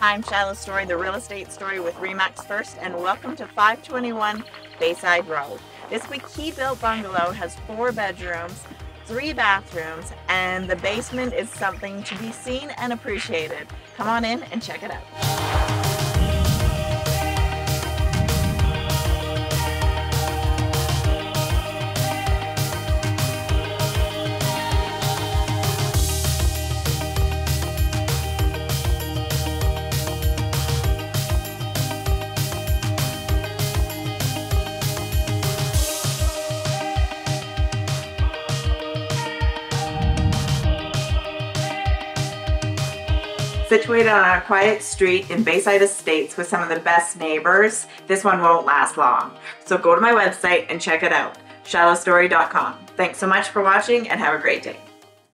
I'm Shilo Storey, the real estate story with Remax First, and welcome to 521 Bayside Row. This McKee built bungalow has four bedrooms, three bathrooms, and the basement is something to be seen and appreciated. Come on in and check it out. Situated on a quiet street in Bayside Estates with some of the best neighbors, this one won't last long. So go to my website and check it out, shilostorey.com. Thanks so much for watching and have a great day.